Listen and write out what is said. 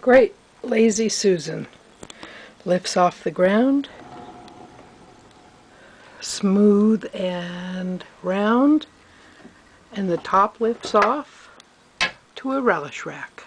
Great. Lazy Susan. Lifts off the ground. Smooth and round. And the top lifts off to a relish rack.